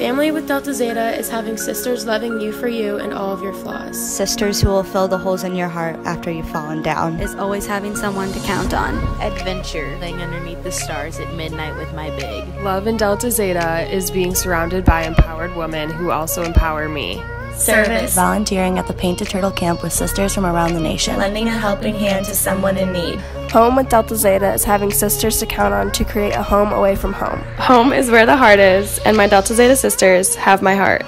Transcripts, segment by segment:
Family with Delta Zeta is having sisters loving you for you and all of your flaws. Sisters who will fill the holes in your heart after you've fallen down. Is always having someone to count on. Adventure, laying underneath the stars at midnight with my big. Love in Delta Zeta is being surrounded by empowered women who also empower me. Service. Volunteering at the Painted Turtle Camp with sisters from around the nation. Lending a helping hand to someone in need. Home with Delta Zeta is having sisters to count on to create a home away from home. Home is where the heart is, and my Delta Zeta sisters have my heart.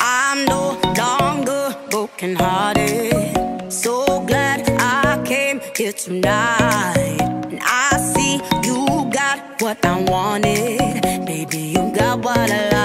I'm no longer broken hearted. So glad I came here tonight. And I see you got what I wanted. Baby, you got what I like.